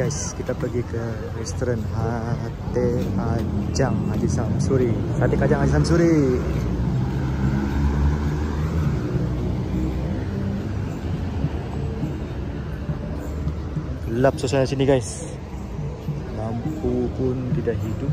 guys, kita pergi ke restoran Sate Kajang Haji Samsuri. Sate Kajang Haji Samsuri. Gelap suasana sini guys. Lampu pun tidak hidup.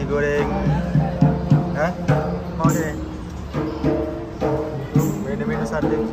nasi goreng Hah? Mau deh Menu-menu sardin